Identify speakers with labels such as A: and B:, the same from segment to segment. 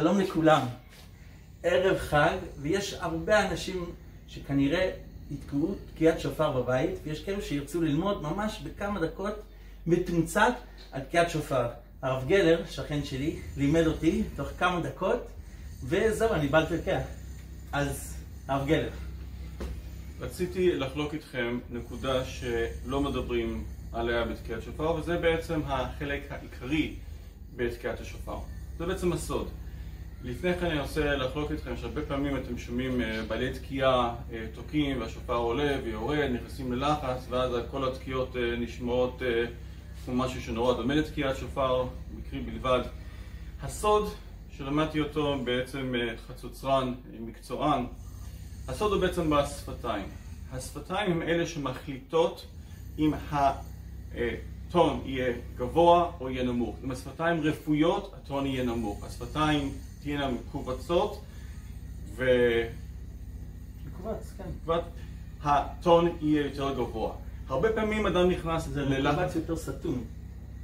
A: שלום לכולם. ערב חג, ויש הרבה אנשים שכנראה יתקעו תקיעת שופר בבית, ויש כאלו שירצו ללמוד ממש בכמה דקות מתומצת על תקיעת שופר. הרב גלר, שכן שלי, לימד אותי תוך כמה דקות, וזהו, אני בא לתקע. אז, הרב גלר.
B: רציתי לחלוק איתכם נקודה שלא מדברים עליה בתקיעת שופר, וזה בעצם החלק העיקרי בתקיעת השופר. זה בעצם הסוד. לפני כן אני רוצה לחלוק איתכם שהרבה פעמים אתם שומעים אה, בעלי תקיעה אה, תוקעים והשופר עולה ויורד, נכנסים ללחץ ואז כל התקיעות אה, נשמעות כמו משהו שנורא דומה לתקיעת שופר, מקרי בלבד. הסוד שלמדתי אותו בעצם חצוצרן, מקצוען, הסוד הוא בעצם בשפתיים. השפתיים הם אלה שמחליטות אם הטון יהיה גבוה או יהיה נמוך. אם השפתיים רפויות, הטון יהיה נמוך. השפתיים תהיינה מכווצות ו...
A: מכווץ, כן.
B: הטון יהיה יותר גבוה. הרבה פעמים אדם נכנס
A: לזה ללחץ... מכווץ יותר סתום.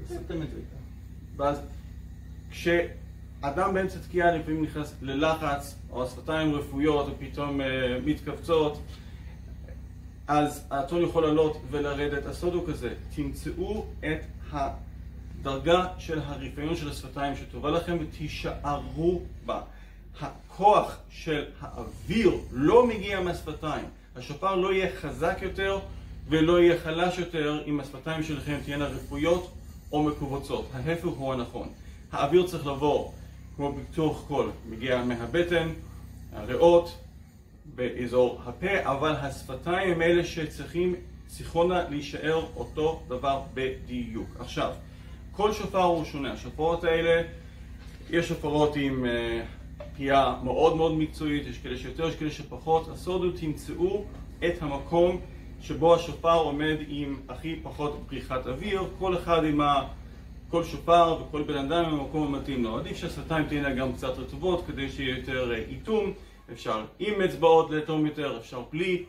A: זה סותם את זה.
B: ואז כשאדם באמצע תקיעה לפעמים נכנס ללחץ, או השפתיים רפויות, ופתאום uh, מתכווצות, אז הטון יכול לעלות ולרדת. הסוד הוא כזה, תמצאו את ה... דרגה של הרפיון של השפתיים שטובה לכם ותישארו בה. הכוח של האוויר לא מגיע מהשפתיים. השופר לא יהיה חזק יותר ולא יהיה חלש יותר אם השפתיים שלכם תהיינה רפויות או מכווצות. ההפך הוא הנכון. האוויר צריך לבוא כמו בתוך קול, מגיע מהבטן, הריאות, באזור הפה, אבל השפתיים הם אלה שצריכים, צריכונה להישאר אותו דבר בדיוק. עכשיו, כל שופר הוא שונה. השופרות האלה, יש שופרות עם uh, פגיעה מאוד מאוד מקצועית, יש כאלה שיותר, יש כאלה שפחות. הסוד הוא תמצאו את המקום שבו השופר עומד עם הכי פחות פריחת אוויר, כל אחד עם ה... כל שופר וכל בן אדם עם המקום המתאים לו. עדיף שהשפתיים תהיינה גם קצת רטובות כדי שיהיה יותר אה, איתום, אפשר עם אצבעות לאטום יותר, אפשר בלי,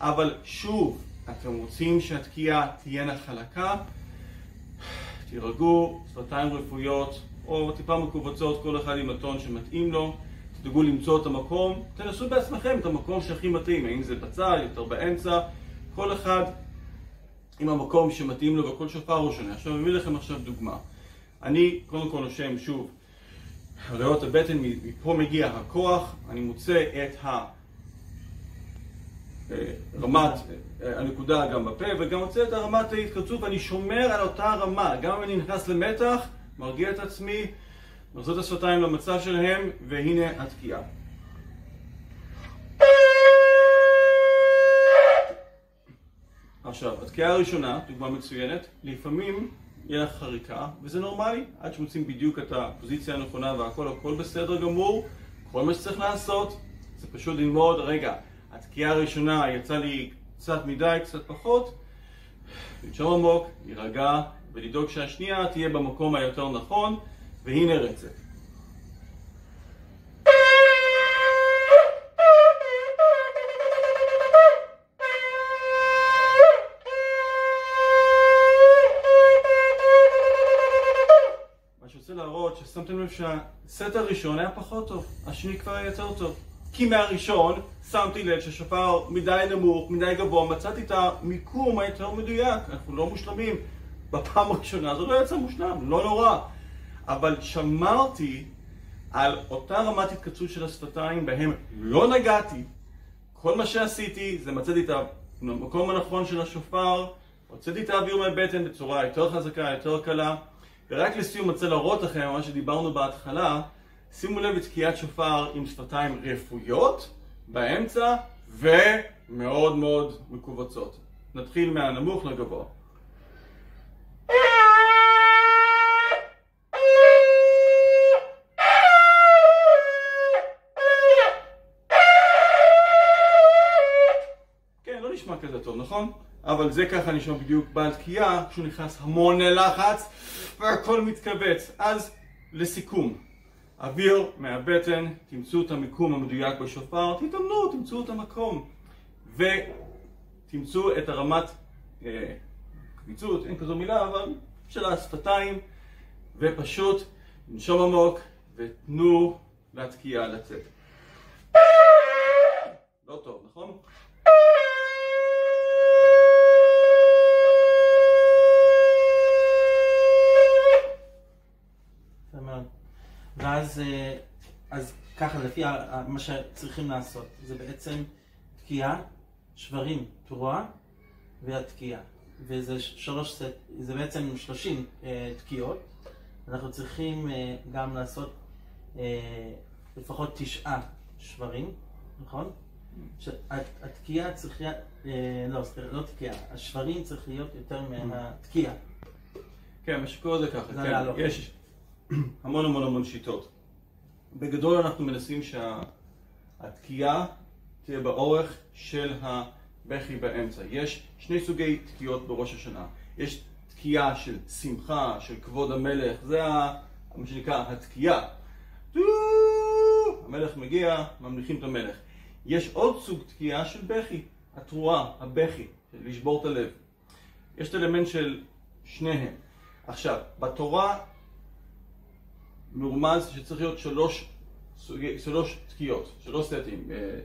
B: אבל שוב, אתם רוצים שהתקיעה תהיינה חלקה, תירגעו, שפתיים רפויות או טיפה מכווצות, כל אחד עם הטון שמתאים לו. תדאגו למצוא את המקום, תנסו בעצמכם את המקום שהכי מתאים, האם זה בצד, יותר באמצע, כל אחד עם המקום שמתאים לו וכל שופר הוא שונה. עכשיו אני מביא לכם עכשיו דוגמה. אני קודם כל נושם שוב ריאות הבטן, מפה מגיע הכוח, אני מוצא את ה... רמת הנקודה גם בפה וגם מוצא את הרמת ההתכנסות ואני שומר על אותה רמה. גם אם אני נכנס למתח, מרגיע את עצמי, מחזיר את השפתיים למצב שלהם והנה התקיעה. עכשיו, התקיעה הראשונה, דוגמה מצוינת, לפעמים יהיה לך חריקה וזה נורמלי עד שמוצאים בדיוק את הפוזיציה הנכונה והכל הכל בסדר גמור כל מה שצריך לעשות זה פשוט ללמוד, רגע התקיעה הראשונה יצא לי קצת מדי, קצת פחות, לנשום עמוק, להירגע ולדאוג שהשנייה תהיה במקום היותר נכון, והנה רצף. שרוצה להראות ששמתם לב שהסט הראשון היה פחות טוב, השני כבר היה יותר טוב. כי מהראשון שמתי לב ששופר מדי נמוך, מדי גבוה, מצאתי את המיקום היותר מדויק, אנחנו לא מושלמים. בפעם הראשונה זה לא יצא מושלם, לא נורא. אבל שמרתי על אותה רמת התקצות של השפתיים בהם לא נגעתי. כל מה שעשיתי זה מצאתי את המקום הנכון של השופר, הוצאתי את האוויר מהבטן בצורה יותר חזקה, יותר קלה. ורק לסיום רוצה להראות לכם מה שדיברנו בהתחלה שימו לב לתקיעת שופר עם שפתיים רפויות באמצע ומאוד מאוד מכווצות. נתחיל מהנמוך לגבוה. כן, לא נשמע כזה טוב, נכון? אבל זה ככה נשמע בדיוק בעל תקיעה, כשהוא נכנס המון ללחץ והכל מתכווץ. אז לסיכום, אוויר מהבטן, תמצאו את המיקום המדויק בשופר, תתאמנו, תמצאו את המקום ותמצאו את הרמת אה, קביצות, אין כזו מילה, אבל של השפתיים ופשוט נשום עמוק ותנו לתקיעה לצאת. לא טוב, נכון?
A: ואז אה, אז ככה, לפי מה שצריכים לעשות, זה בעצם תקיעה, שברים, תרועה והתקיעה. וזה שלוש סט, זה בעצם שלושים אה, תקיעות. אנחנו צריכים אה, גם לעשות אה, לפחות תשעה שברים, נכון? התקיעה צריכה, אה, לא, סליחה, לא תקיעה, השברים צריך להיות יותר מהתקיעה.
B: כן, מה שקורה זה ככה, כן. יש המון המון המון שיטות. בגדול אנחנו מנסים שהתקיעה תהיה באורך של הבכי באמצע. יש שני סוגי תקיעות בראש השנה. יש תקיעה של שמחה, של כבוד המלך, זה ה- מה שנקרא התקיעה. המלך מגיע, ממליכים את המלך. יש עוד סוג תקיעה של בכי, התרועה, הבכי, לשבור את הלב. יש את האלמנט של שניהם. עכשיו, בתורה מרומז שצריך להיות שלוש, שלוש תקיעות, שלוש סטים. אה,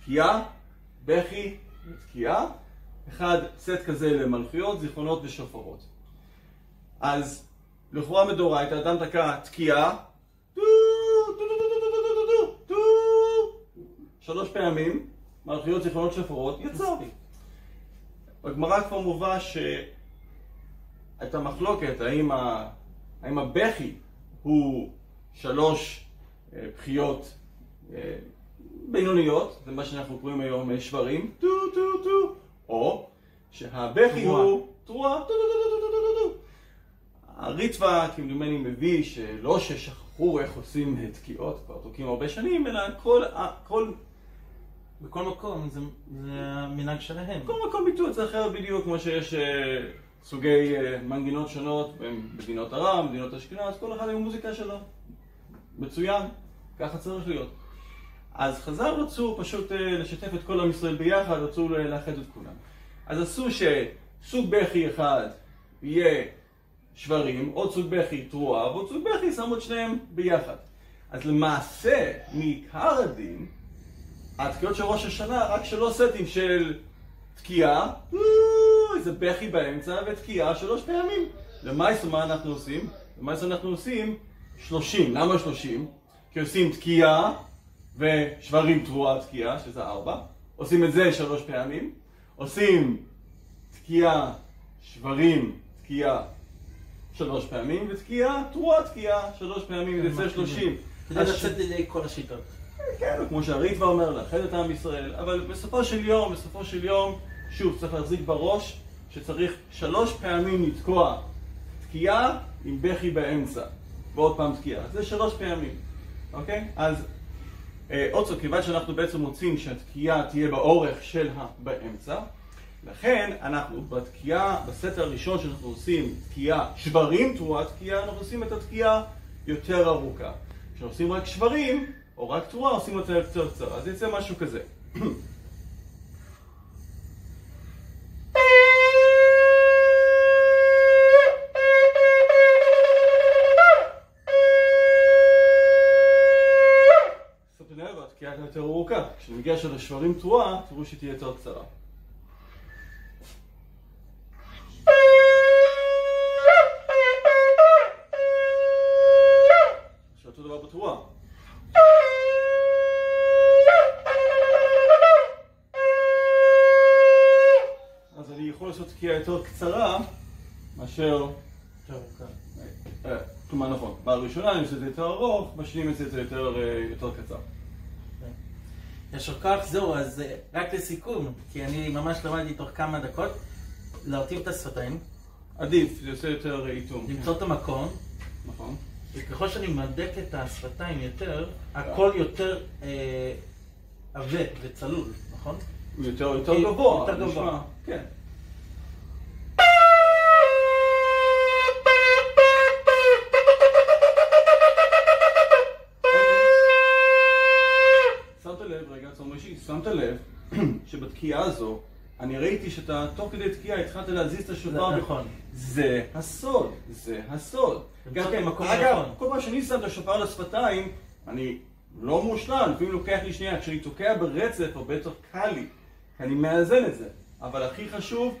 B: תקיעה, בכי, תקיעה. אחד, סט כזה למלכויות, זיכרונות ושופרות. אז לכאורה מדאורייתא, אדם תקע תקיעה, שלוש פעמים, מלכויות זיכרונות שופרות, יצא. בגמרא כבר מובא שאת המחלוקת, האם, ה... האם הבכי הוא שלוש אה, בכיות אה, בינוניות, זה מה שאנחנו קוראים היום אה, שברים, טו טו טו, או שהבכי. הוא תרועה, טו טו טו טו טו טו טו. הריטב"א כמדומני מביא שלא ששכחו איך עושים תקיעות, כבר תוקעים הרבה שנים, אלא כל, כל
A: בכל מקום זה, זה המנהג שלהם.
B: בכל מקום ביטאו את זה אחרת בדיוק, כמו שיש סוגי אה, מנגינות שונות במדינות ערב, מדינות אשכנז, כל אחד עם המוזיקה שלו. מצוין, ככה צריך להיות. אז חז"ל רצו פשוט אה, לשתף את כל עם ישראל ביחד, רצו לאחד את כולם. אז עשו שסוג בכי אחד יהיה שברים, עוד סוג בכי תרועה, ועוד סוג בכי שמו את שניהם ביחד. אז למעשה, מעיקר הדין, התקיעות של ראש השנה, רק שלוש סטים של תקיעה, איזה בכי באמצע, ותקיעה שלוש פעמים. למעשה מה אנחנו עושים? למעשה אנחנו עושים שלושים. למה שלושים? כי עושים תקיעה ושברים תרועה תקיעה, שזה ארבע. עושים את זה שלוש פעמים. עושים תקיעה, שברים, תקיעה, שלוש פעמים, ותקיעה, תרועה תקיעה, שלוש פעמים, זה יוצא שלושים.
A: כדי לצאת לידי כל השיטות.
B: כן, כמו שהריטב"א אומר, לאחד את עם ישראל, אבל בסופו של יום, בסופו של יום, שוב, צריך להחזיק בראש שצריך שלוש פעמים לתקוע תקיעה עם בכי באמצע, ועוד פעם תקיעה. זה שלוש פעמים, אוקיי? אז אה, עוד זאת, כיוון שאנחנו בעצם רוצים שהתקיעה תהיה באורך של הבאמצע, לכן אנחנו בתקיעה, בסט הראשון שאנחנו עושים תקיעה, שברים תרועה תקיעה, אנחנו עושים את התקיעה יותר ארוכה. כשעושים רק שברים, או רק תרועה, עושים אותה יותר קצרה. אז יצא משהו כזה. לב, התקיעה הייתה יותר ארוכה. כשנגיע של השברים תרועה, תראו שהיא תהיה יותר קצרה. עכשיו אותו דבר בתרועה. אז אני יכול לעשות תקיעה יותר קצרה מאשר... אה, כלומר נכון, בראשונה אני עושה את זה יותר ארוך, בשני אני עושה את זה אה, יותר קצר.
A: יישר כוח, זהו, אז אה, רק לסיכום, כי אני ממש למדתי תוך כמה דקות, להרטיב את השפתיים,
B: עדיף, זה עושה יותר אה, איתום.
A: למצוא את המקום,
B: נכון.
A: וככל שאני מדק את השפתיים יותר, הכל יותר אה, עבה וצלול, נכון?
B: יותר, גבוה.
A: יותר. גבוה.
B: כן. שמת לב שבתקיעה הזו, אני ראיתי שאתה תוך כדי תקיעה התחלת להזיז את השופר.
A: נכון.
B: זה הסוד, זה הסוד. גם כן, אגב,
A: הנכון.
B: כל פעם שאני שם את השופר על השפתיים, אני לא מושלם, לפעמים לוקח לי שנייה, כשאני תוקע ברצף הרבה יותר קל לי, כי אני מאזן את זה. אבל הכי חשוב,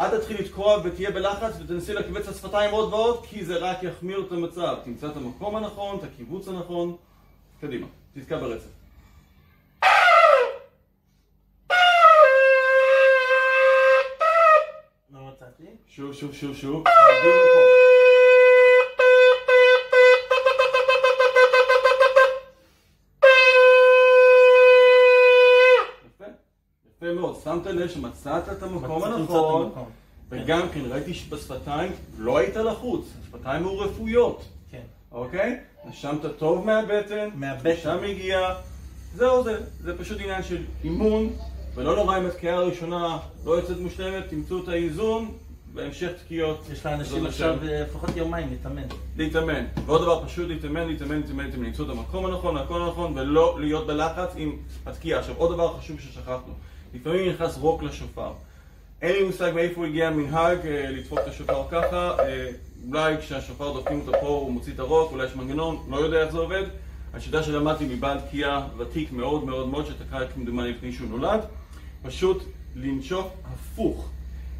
B: אל תתחיל לתקוע ותהיה בלחץ ותנסי לכווץ את השפתיים עוד ועוד, כי זה רק יחמיר את המצב. תמצא את המקום הנכון, את הקיבוץ הנכון, קדימה, תתקע ברצף.
A: לא מצאתי.
B: שוב, שוב, שוב, שוב. יפה, יפה מאוד. שמת לב שמצאת את המקום הנכון. וגם כן ראיתי שבשפתיים לא היית לחוץ, השפתיים היו רפויות,
A: כן.
B: אוקיי? נשמת טוב מהבטן,
A: מהבטן.
B: שם הגיע, זהו זה, זה פשוט עניין של אימון, ולא נורא אם התקיעה הראשונה לא יוצאת מושלמת, תמצאו את האיזון, בהמשך תקיעות.
A: יש לאנשים עכשיו. אה, לפחות יומיים להתאמן.
B: להתאמן. ועוד דבר פשוט, להתאמן, להתאמן, להתאמן, להתאמן, למצוא את המקום הנכון, הכל הנכון, ולא להיות בלחץ עם התקיעה. עכשיו, עוד דבר חשוב ששכחנו, לפעמים נכנס רוק לשופר. אין לי מושג מאיפה הוא הגיע המנהג אה, לדפוק את השופר ככה, אה, אולי כשהשופר דופקים אותו פה הוא מוציא את הרוק, אולי יש מנגנון, לא יודע איך זה עובד. השיטה שלמדתי מבעל תקיעה ותיק מאוד מאוד מאוד, שתקע כמדומני לפני שהוא נולד, פשוט לנשוף הפוך.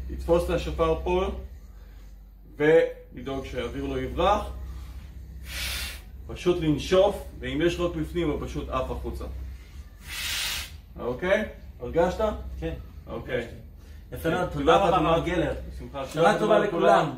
B: לתפוס את השופר פה, ולדאוג שהאוויר לא יברח, פשוט לנשוף, ואם יש רוק בפנים הוא פשוט עף החוצה. אוקיי? הרגשת?
A: כן.
B: אוקיי.
A: יפה מאוד, תודה רבה מר גלר. שנה טובה לכולם.